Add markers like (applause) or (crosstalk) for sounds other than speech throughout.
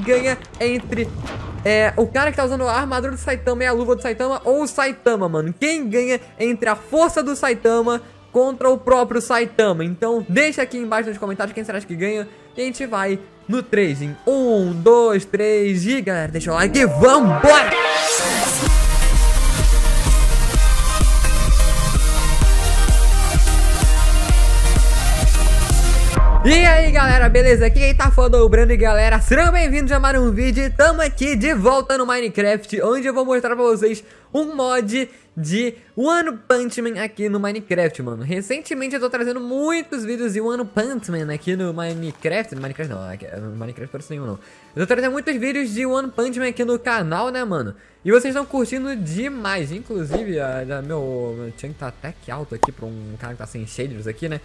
ganha entre é, o cara que tá usando a armadura do Saitama e a luva do Saitama ou o Saitama, mano. Quem ganha entre a força do Saitama contra o próprio Saitama. Então deixa aqui embaixo nos comentários quem será que ganha e a gente vai no 3 em 1, 2, 3 e galera, deixa o like e vambora! E aí galera, beleza? Aqui quem tá falando é o Brando e galera, sejam bem-vindos a mais um vídeo Tamo aqui de volta no Minecraft Onde eu vou mostrar pra vocês um mod de One Punch Man aqui no Minecraft, mano Recentemente eu tô trazendo muitos vídeos de One Punch Man aqui no Minecraft Minecraft não, aqui, Minecraft parece nenhum não Eu tô trazendo muitos vídeos de One Punch Man aqui no canal, né mano E vocês estão curtindo demais Inclusive, a, a meu, meu chunk tá até que alto aqui pra um cara que tá sem shaders aqui, né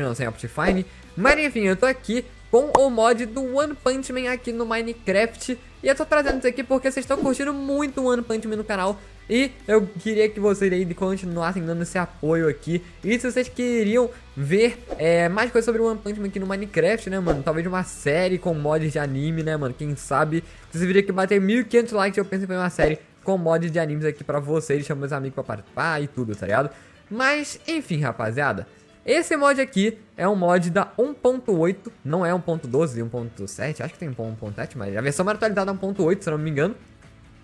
não, sem Optifine. Mas enfim, eu tô aqui com o mod do One Punch Man aqui no Minecraft. E eu tô trazendo isso aqui porque vocês estão curtindo muito o One Punch Man no canal. E eu queria que vocês aí continuassem dando esse apoio aqui. E se vocês queriam ver é, mais coisas sobre o One Punch Man aqui no Minecraft, né, mano? Talvez uma série com mods de anime, né, mano? Quem sabe? Esse vídeo aqui bater 1500 likes, eu penso em fazer uma série com mods de animes aqui pra vocês. Chamo meus amigos pra participar e tudo, tá ligado? Mas, enfim, rapaziada. Esse mod aqui é um mod da 1.8, não é 1.12 e 1.7, acho que tem 1.7, mas a versão atualizada é 1.8, se não me engano.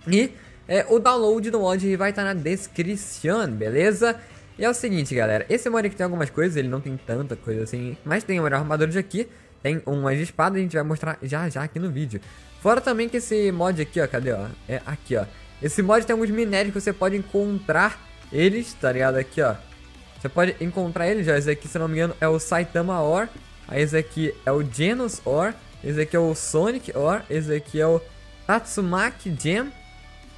E é, o download do mod vai estar na descrição, beleza? E é o seguinte, galera, esse mod aqui tem algumas coisas, ele não tem tanta coisa assim, mas tem uma armadura de aqui, tem umas espadas, a gente vai mostrar já já aqui no vídeo. Fora também que esse mod aqui, ó, cadê, ó? É aqui, ó. Esse mod tem alguns minérios que você pode encontrar eles, tá ligado? Aqui, ó. Você pode encontrar ele já. Esse aqui, se não me engano, é o Saitama Or. Aí esse aqui é o Genos Or. Esse aqui é o Sonic Or. Esse aqui é o Tatsumaki Gem.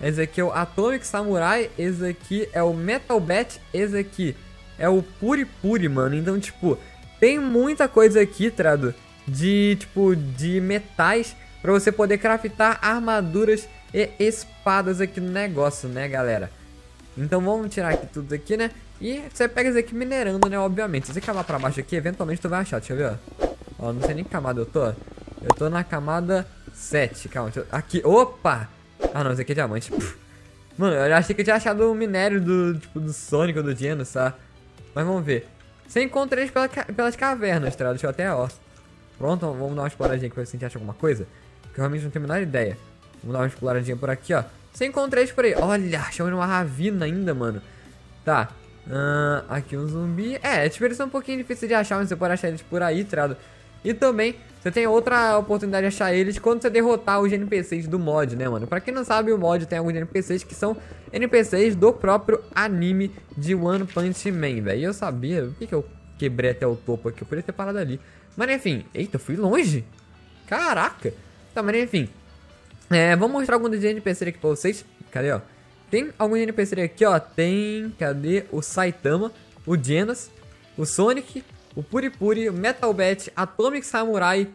Esse aqui é o Atomic Samurai. Esse aqui é o Metal Bat. Esse aqui é o Puri Puri, mano. Então, tipo, tem muita coisa aqui, trado, de, tipo, de metais pra você poder craftar armaduras e espadas aqui no negócio, né, galera? Então vamos tirar aqui tudo aqui, né? E você pega isso aqui minerando, né? Obviamente. Se você cavar pra baixo aqui, eventualmente tu vai achar. Deixa eu ver, ó. Ó, não sei nem que camada eu tô. Eu tô na camada 7. Calma, eu... Aqui. Opa! Ah, não. Esse aqui é diamante. Mano, eu achei que eu tinha achado o minério do, tipo, do Sonic ou do Genos, tá? Mas vamos ver. Você encontra eles pela, pelas cavernas, tá? Deixa eu até, ó. Pronto, vamos dar uma exploradinha aqui pra ver se a gente acha alguma coisa. Que eu realmente não tenho a menor ideia. Vamos dar uma exploradinha por aqui, ó. Você encontra eles por aí. Olha, achamos uma ravina ainda, mano. Tá. Uh, aqui um zumbi. É, tipo, eles são um pouquinho difíceis de achar, mas você pode achar eles por aí, trado. E também, você tem outra oportunidade de achar eles quando você derrotar os NPCs do mod, né, mano? Pra quem não sabe, o mod tem alguns NPCs que são NPCs do próprio anime de One Punch Man, velho. E eu sabia, por que, que eu quebrei até o topo aqui? Eu poderia ter parado ali. Mas enfim, eita, eu fui longe. Caraca. Tá, mas enfim. É, vou mostrar alguns NPCs aqui pra vocês. Cadê, ó? Tem algum NPC aqui, ó. Tem, cadê? O Saitama, o Genas, o Sonic, o Puripuri, o Metal Bat, Atomic Samurai,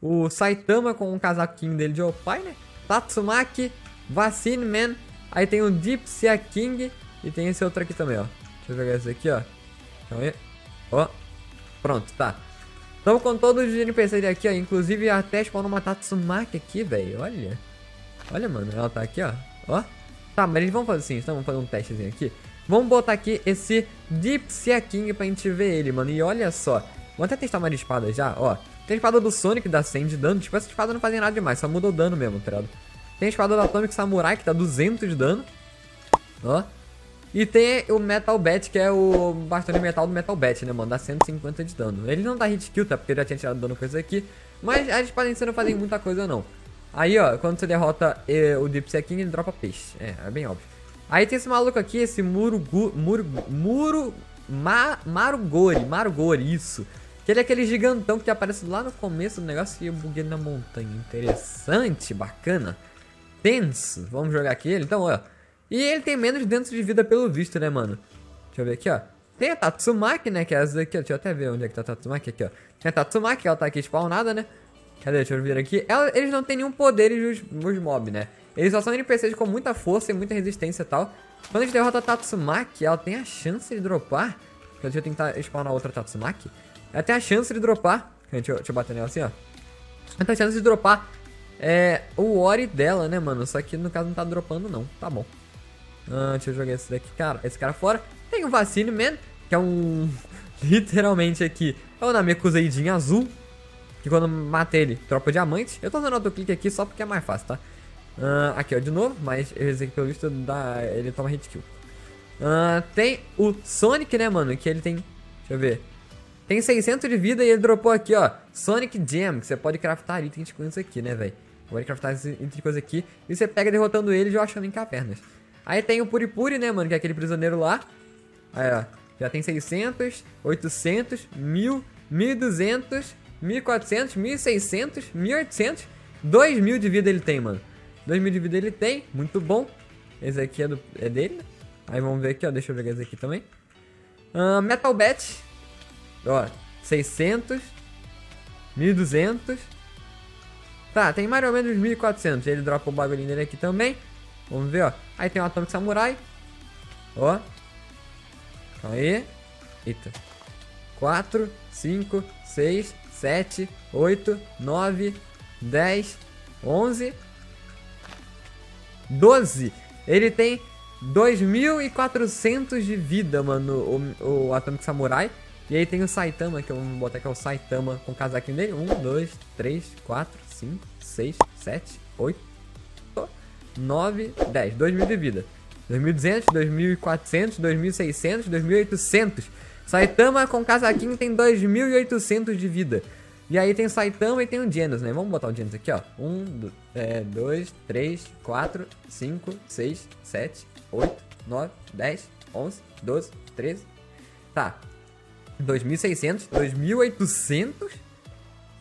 o Saitama com o casaquinho dele de Opai, né? Tatsumaki, Vaccine Man, aí tem o Deep Sea King e tem esse outro aqui também, ó. Deixa eu pegar esse aqui, ó. Calma aí. Ó. Pronto, tá. Estamos com todos os NPCs aqui, ó. Inclusive até spawn uma Tatsumaki aqui, velho. Olha. Olha, mano. Ela tá aqui, ó. Ó. Tá, mas eles vão fazer assim, então vamos fazer um testezinho aqui. Vamos botar aqui esse Deep Sea King pra gente ver ele, mano. E olha só, vamos até testar uma espada já, ó. Tem a espada do Sonic dá 100 de dano. Tipo, essa espada não faz nada demais, só muda o dano mesmo, tá ligado? Tem a espada do Atomic Samurai que dá 200 de dano. Ó. E tem o Metal Bat, que é o bastão de metal do Metal Bat, né, mano? Dá 150 de dano. Ele não dá hit kill, tá? Porque ele já tinha tirado dano com isso aqui. Mas as espadas não fazem muita coisa, não. Aí, ó, quando você derrota eh, o Deep King, ele dropa peixe. É, é bem óbvio. Aí tem esse maluco aqui, esse Murugu... Muru... Muru... Ma, Marugori, Marugori, isso. Que ele é aquele gigantão que aparece lá no começo do negócio e eu buguei na montanha. Interessante, bacana. Tenso. Vamos jogar aqui ele, então, ó. E ele tem menos dentro de vida pelo visto, né, mano? Deixa eu ver aqui, ó. Tem a Tatsumaki, né, que é essa daqui, ó. Deixa eu até ver onde é que tá a Tatsumaki aqui, ó. Tem a Tatsumaki, ela tá aqui spawnada, né? Cadê? Deixa eu vir aqui. Ela, eles não têm nenhum poder os, os mobs, né? Eles só são NPCs com muita força e muita resistência e tal. Quando a gente derrota a Tatsumaki, ela tem a chance de dropar. Deixa eu tentar spawnar outra Tatsumaki. Ela tem a chance de dropar. Deixa eu, deixa eu bater nela assim, ó. Ela tem a chance de dropar é o Ori dela, né, mano? Só que no caso não tá dropando, não. Tá bom. Ah, deixa eu jogar esse daqui, cara. Esse cara fora. Tem o Vacine Man, que é um... (laughs) Literalmente aqui. É o Namekuseidinho azul. Que quando mata ele, tropa diamante. Eu tô dando autoclique aqui só porque é mais fácil, tá? Uh, aqui, ó, de novo. Mas esse aqui, pelo visto, dá, ele toma hit kill. Uh, tem o Sonic, né, mano? Que ele tem... Deixa eu ver. Tem 600 de vida e ele dropou aqui, ó. Sonic Gem, que você pode craftar itens com isso aqui, né, velho? Pode craftar itens de coisa aqui. E você pega derrotando ele e achando em cavernas. Aí tem o Puripuri, né, mano? Que é aquele prisioneiro lá. Aí, ó. Já tem 600, 800, 1000, 1200, 1400, 1600, 1800. 2000 de vida ele tem, mano. 2000 de vida ele tem. Muito bom. Esse aqui é, do, é dele? Aí vamos ver aqui, ó. Deixa eu pegar esse aqui também. Uh, Metal Bet. Ó, 600. 1200. Tá, tem mais ou menos 1400. Ele dropa o bagulho dele aqui também. Vamos ver, ó. Aí tem o Atomic Samurai. Ó. Aí. Eita. 4, 5, 6, 7, 8, 9, 10, 11, 12. Ele tem 2.400 de vida, mano, o, o Atomic Samurai. E aí tem o Saitama, que eu vou botar aqui é o Saitama com o casaquinho dele. 1, 2, 3, 4, 5, 6, 7, 8, 9, 10. 2.000 de vida. 2.200, 2.400, 2.600, 2.800. Saitama com casaquinho tem 2.800 de vida. E aí tem o Saitama e tem o Genos, né? Vamos botar o Genos aqui, ó. 1, 2, 3, 4, 5, 6, 7, 8, 9, 10, 11, 12, 13. Tá. 2.600, 2.800,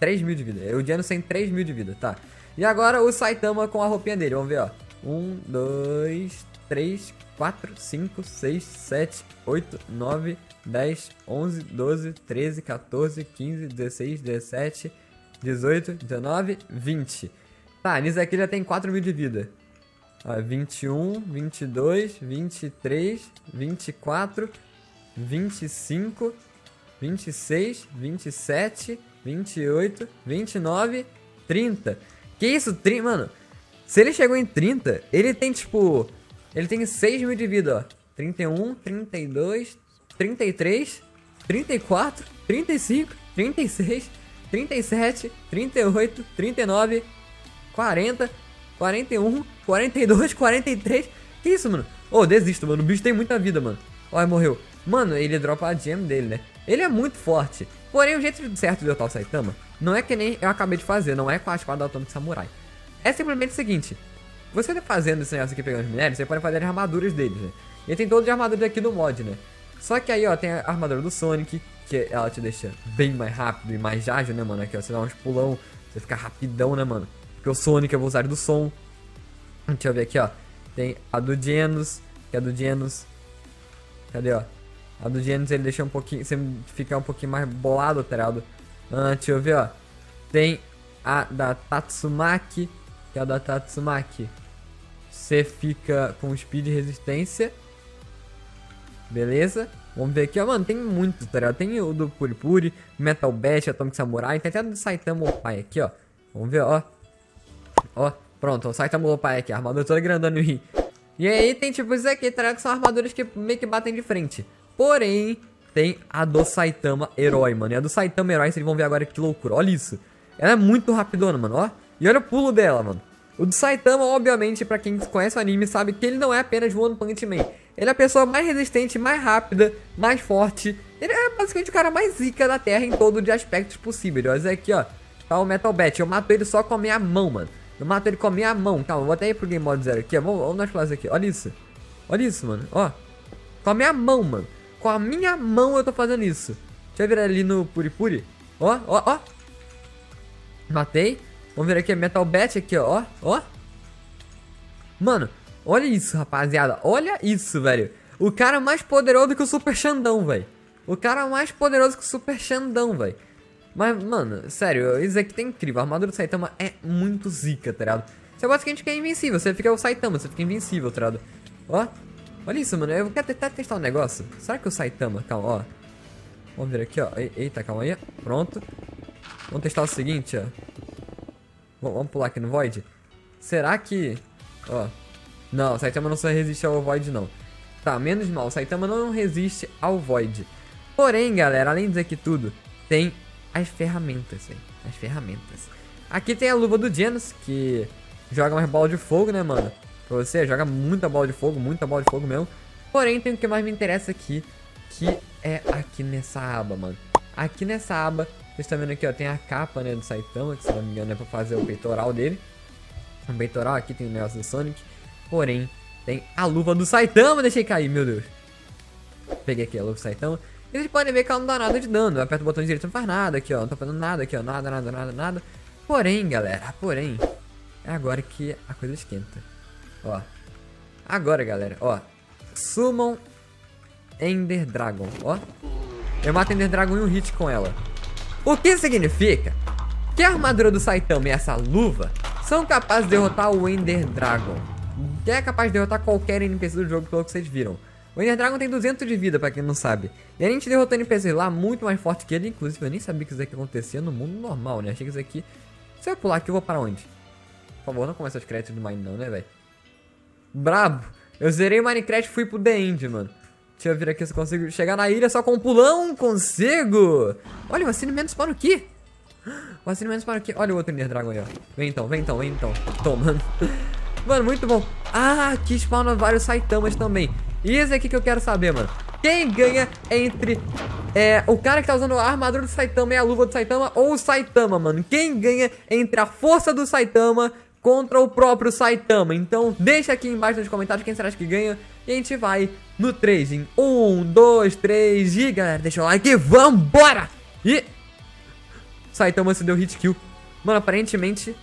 3.000 de vida. O Genos tem 3.000 de vida, tá. E agora o Saitama com a roupinha dele, vamos ver, ó. 1, 2, 3, 4, 5, 6, 7, 8, 9, 10, 11, 12, 13, 14, 15, 16, 17, 18, 19, 20. Tá, nisso aqui já tem 4 mil de vida. Ó, 21, 22, 23, 24, 25, 26, 27, 28, 29, 30. Que isso? 30, mano. Se ele chegou em 30, ele tem tipo. Ele tem 6 mil de vida, ó. 31, 32, 33, 34, 35, 36, 37, 38, 39, 40, 41, 42, 43. Que isso, mano? Ô, oh, desisto, mano. O bicho tem muita vida, mano. Olha, morreu. Mano, ele dropa a gem dele, né? Ele é muito forte. Porém, o jeito certo de derrotar o Saitama não é que nem eu acabei de fazer, não é com a espada Atomic Samurai. É simplesmente o seguinte: você fazendo esse negócio aqui pegando os minérios, você pode fazer as armaduras deles, né? E tem todas as armaduras aqui no mod, né? Só que aí, ó, tem a armadura do Sonic, que ela te deixa bem mais rápido e mais ágil, né, mano? Aqui, ó, você dá uns pulão, você fica rapidão, né, mano? Porque o Sonic é o usuário do som. Deixa eu ver aqui, ó. Tem a do Genos, que é do Genos. Cadê, ó? A do Genos ele deixa um pouquinho, você fica um pouquinho mais bolado, tá ligado? Ah, deixa eu ver, ó. Tem a da Tatsumaki, que é a da Tatsumaki. Você fica com speed e resistência. Beleza? Vamos ver aqui, ó. Mano, tem muito, tá ligado? Tem o do Puripuri, Metal Bat, Atomic Samurai. Tem até do Saitama Opai aqui, ó. Vamos ver, ó. Ó, pronto. O Saitama Opai aqui. A armadura toda grandona e E aí tem tipo isso aqui, tá ligado? Que são armaduras que meio que batem de frente. Porém, tem a do Saitama Herói, mano. E a do Saitama Herói, vocês vão ver agora que loucura. Olha isso. Ela é muito rapidona, mano, ó. E olha o pulo dela, mano. O do Saitama, obviamente, pra quem conhece o anime, sabe que ele não é apenas One Punch Man. Ele é a pessoa mais resistente, mais rápida, mais forte. Ele é basicamente o cara mais zica da Terra em todo de aspectos possíveis. Olha aqui, ó. Tá o Metal Bat. Eu mato ele só com a minha mão, mano. Eu mato ele com a minha mão. Calma, vou até ir pro Game Mode Zero aqui. Vamos, vamos nas classes aqui. Olha isso. Olha isso, mano. Ó. Com a minha mão, mano. Com a minha mão eu tô fazendo isso. Deixa eu virar ali no Puripuri. Ó, ó, ó. Matei. Vamos ver aqui, Metal Bat aqui, ó. Ó. Mano, olha isso, rapaziada. Olha isso, velho. O cara mais poderoso que o Super Xandão, velho. O cara mais poderoso que o Super Xandão, velho. Mas, mano, sério, isso aqui tá incrível. A armadura do Saitama é muito zica, tá ligado? Você gente fica invencível. Você fica o Saitama, você fica invencível, tá ligado? Ó. Olha isso, mano. Eu quero tentar testar um negócio. Será que o Saitama... Calma, ó. Vamos ver aqui, ó. Eita, calma aí. Pronto. Vamos testar o seguinte, ó. Vamos pular aqui no Void? Será que... Ó. Não, Saitama não só resiste ao Void, não. Tá, menos mal. Saitama não resiste ao Void. Porém, galera, além disso aqui tudo, tem as ferramentas? As ferramentas. Aqui tem a luva do Genos, que joga mais bola de fogo, né, mano? Pra você, joga muita bola de fogo, muita bola de fogo mesmo. Porém, tem o que mais me interessa aqui, que é aqui nessa aba, mano. Aqui nessa aba, vocês estão vendo aqui, ó, tem a capa, né, do Saitama, que se não me engano é pra fazer o peitoral dele. O peitoral, aqui tem o negócio do Sonic. Porém, tem a luva do Saitama, deixei cair, meu Deus. Peguei aqui a luva do Saitama. E vocês podem ver que ela não dá nada de dano. Eu aperto o botão direito não faz nada aqui, ó. Não tô fazendo nada aqui, ó. Nada, nada, nada, nada. Porém, galera, porém, é agora que a coisa esquenta. Ó. Agora, galera, ó. Summon Ender Dragon, ó. Eu mato Ender Dragon em um hit com ela. O que significa que a armadura do Saitama e essa luva são capazes de derrotar o Ender Dragon. Que é capaz de derrotar qualquer NPC do jogo, pelo que vocês viram. O Ender Dragon tem 200 de vida, pra quem não sabe. E a gente derrotou NPCs lá muito mais forte que ele. Inclusive, eu nem sabia que isso aqui acontecia no mundo normal, né? Achei que isso aqui... Se eu pular aqui, eu vou para onde? Por favor, não começa os créditos do Mine não, né, velho? Brabo! Eu zerei o Minecraft e fui pro The End, mano. Deixa eu vir aqui se eu consigo chegar na ilha só com um pulão. Consigo! Olha, o Assinamento spawna aqui. O Assinamento spawna aqui. Olha o outro Ender Dragon aí, ó. Vem então, vem então, vem então. Toma. (laughs) Mano, muito bom. Ah, aqui spawna vários Saitamas também. E esse aqui que eu quero saber, mano. Quem ganha entre é, o cara que tá usando a armadura do Saitama e a luva do Saitama ou o Saitama, mano? Quem ganha entre a força do Saitama contra o próprio Saitama? Então deixa aqui embaixo nos comentários quem será que ganha. E a gente vai no 3 em 1, 2, 3 e galera, deixa o like e vambora! E... Saitama se deu hit kill. Mano, aparentemente...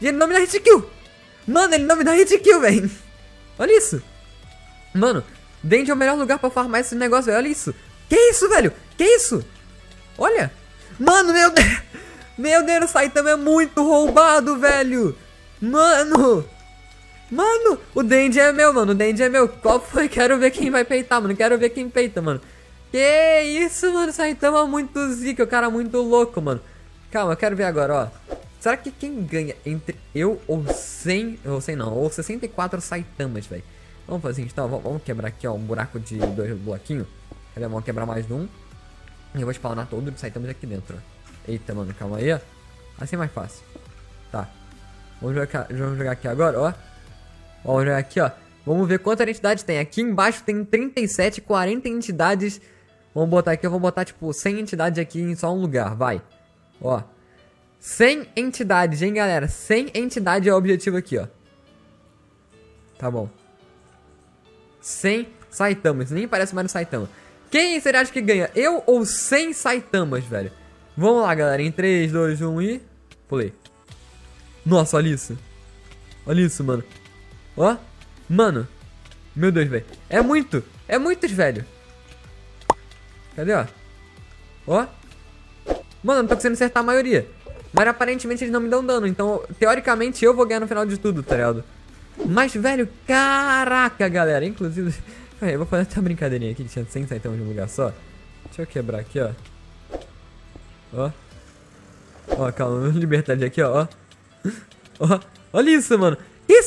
E ele não me dá hit kill! Mano, ele não me dá hit kill, velho! Olha isso! Mano, Dente é o melhor lugar pra farmar esse negócio, velho. Olha isso. Que isso, velho? Que isso? Olha. Mano, meu Deus. (laughs) Meu Deus, o Saitama é muito roubado, velho. Mano. Mano, o Dendi é meu, mano. O Dendi é meu. Qual foi? (laughs) Quero ver quem vai peitar, mano. Quero ver quem peita, mano. Que isso, mano. Saitama muito zica. O cara é muito louco, mano. Calma, eu quero ver agora, ó. Será que quem ganha entre eu ou 100... Ou 100 não, ou 64 Saitamas, velho? Vamos fazer então, vamos quebrar aqui, ó, um buraco de dois bloquinhos. Cadê? Vamos quebrar mais um. E eu vou spawnar todo e saitamos aqui dentro. Eita, mano, calma aí, ó. Assim é mais fácil. Tá. Vamos jogar, vamos jogar aqui agora, ó. Jogar aqui, ó. Vamos ver quantas entidades tem. Aqui embaixo tem 37, 40 entidades. Vamos botar aqui, eu vou botar, tipo, 100 entidades aqui em só um lugar, vai. Ó. 100 entidades, hein, galera? 100 entidades é o objetivo aqui, ó. Tá bom. 100 Saitamas. Nem parece mais um Saitama. Quem será que ganha? Eu ou 100 Saitamas, velho? Vamos lá, galera. Em 3, 2, 1 e... Pulei. Nossa, olha isso. Olha isso, mano. Ó. Mano. Meu Deus, velho. É muito. É muitos, velho. Cadê, ó? Ó. Mano, não tô conseguindo acertar a maioria. Mas aparentemente eles não me dão dano. Então, teoricamente, eu vou ganhar no final de tudo, tá ligado? Mas, velho, caraca, galera. Inclusive, (laughs) eu vou fazer até uma brincadeirinha aqui, que tinha 100 então de um lugar só. Deixa eu quebrar aqui, ó. Ó. Ó, calma, (laughs) ele aqui, ó. Ó, olha isso, mano.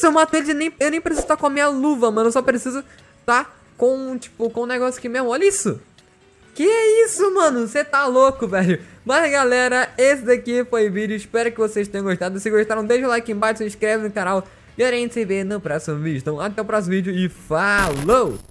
Isso, eu mato ele, nem, eu nem preciso estar com a minha luva, mano. Eu só preciso estar tá com, tipo, com um negócio aqui mesmo. Olha isso. Que é isso, mano? Você tá louco, velho. Mas, galera, esse daqui foi o vídeo. Espero que vocês tenham gostado. Se gostaram, deixa o like embaixo, se inscreve no canal. E a gente se vê no próximo vídeo. Então, até o próximo vídeo e falou!